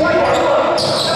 Wait, wait, wait.